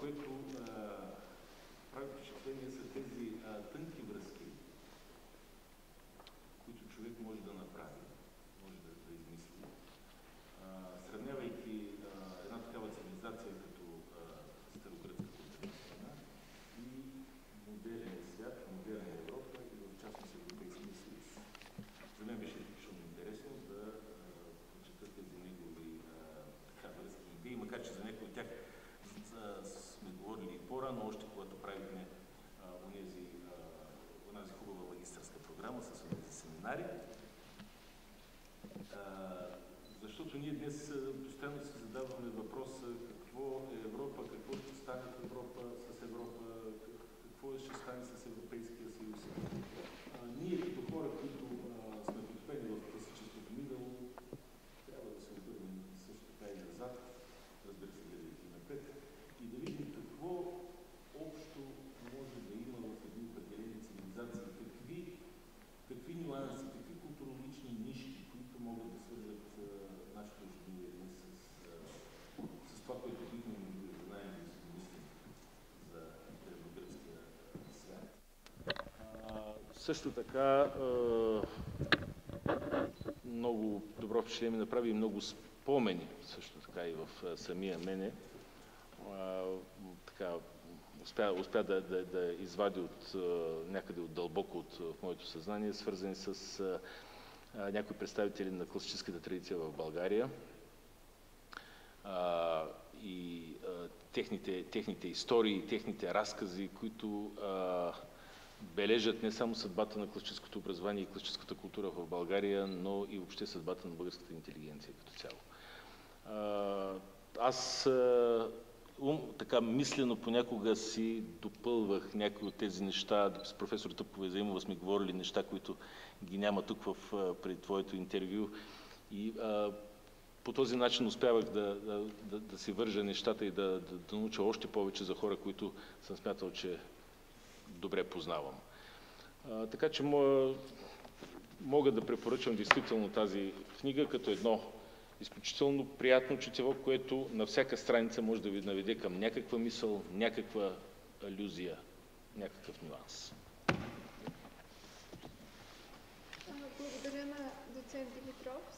което а, прави впечатление са тези а, тънки връзки, които човек може да направи, може да, да измисли. А, сравнявайки а, една такава цивилизация като а, старогръцката цивилизация и моделен свят, моделна Европа и в частност Европейския съюз. За мен беше изключително интересно да прочета тези негови а, така, връзки идеи, макар че за някои от тях по-рано, още когато правихме онези, хубава магистърска програма с тези семинари. А, защото ние днес постоянно си задаваме въпроса какво е Европа, какво ще стане в Европа, с Европа, какво ще стане с Европейския съюз. А, ние като хора, които а, сме потопени в класическото минало, трябва да се обърнем също така и назад, разбира се, гледайки напред, и да видим какво общо може да има в едни определени цивилизации, какви, какви нюанси, какви културологични нишки, които могат да свържат а, нашето ежедневие днес с, а, с това, което бихме могли да знаем и да си мислим за древногръцкия свят. А, също така много добро впечатление ми направи и много спомени също така и в самия мене. Така, успя, успя да, да, да извади от някъде от дълбоко от, в моето съзнание, свързани с някои представители на класическата традиция в България а, и а, техните, техните истории, техните разкази, които а, бележат не само съдбата на класическото образование и класическата култура в България, но и въобще съдбата на българската интелигенция като цяло. Аз ум, така мислено понякога си допълвах някои от тези неща. С професор Тъпове сме говорили неща, които ги няма тук в, при твоето интервю. И а, по този начин успявах да, да, да, да си вържа нещата и да, да, да науча още повече за хора, които съм смятал, че добре познавам. А, така че моя, мога да препоръчам действително тази книга като едно изключително приятно четиво, което на всяка страница може да ви наведе към някаква мисъл, някаква алюзия, някакъв нюанс. Благодаря на доцент Димитров.